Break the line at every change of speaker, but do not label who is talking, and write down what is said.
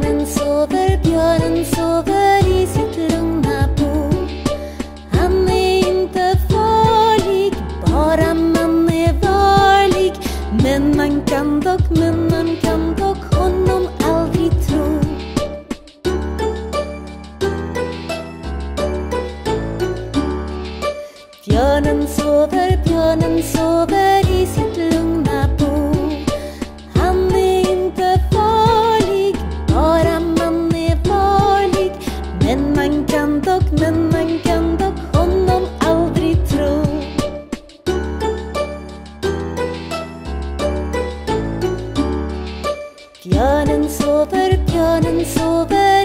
björnen sover, björnen sover i sitt lugna bo. Han är inte farlig, bara man är varlig. Men man kan dock, men man kan dock honom aldrig tro. Björnen sover, björnen 피어는 소바를 피어는 소바